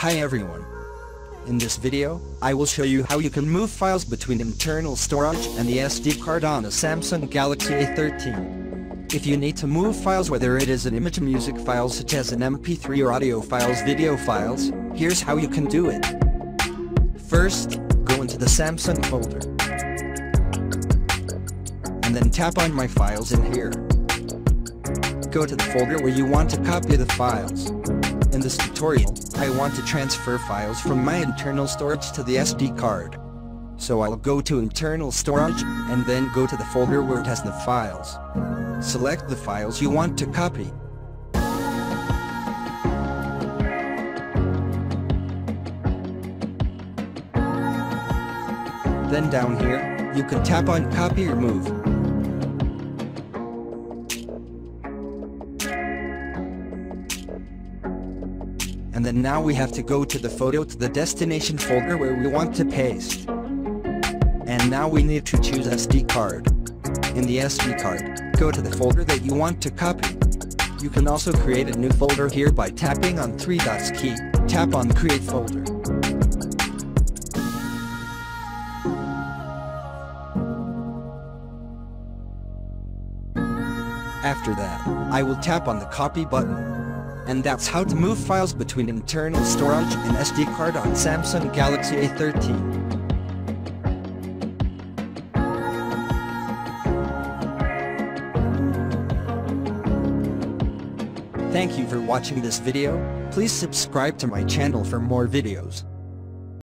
Hi everyone. In this video, I will show you how you can move files between internal storage and the SD card on a Samsung Galaxy A13. If you need to move files whether it is an image music file such as an MP3 or audio files video files, here's how you can do it. First, go into the Samsung folder. And then tap on My Files in here. Go to the folder where you want to copy the files. In this tutorial, I want to transfer files from my internal storage to the SD card. So I'll go to internal storage, and then go to the folder where it has the files. Select the files you want to copy. Then down here, you can tap on copy or move. And then now we have to go to the photo to the destination folder where we want to paste. And now we need to choose SD card. In the SD card, go to the folder that you want to copy. You can also create a new folder here by tapping on three dots key. Tap on create folder. After that, I will tap on the copy button. And that's how to move files between internal storage and SD card on Samsung Galaxy A13. Thank you for watching this video, please subscribe to my channel for more videos.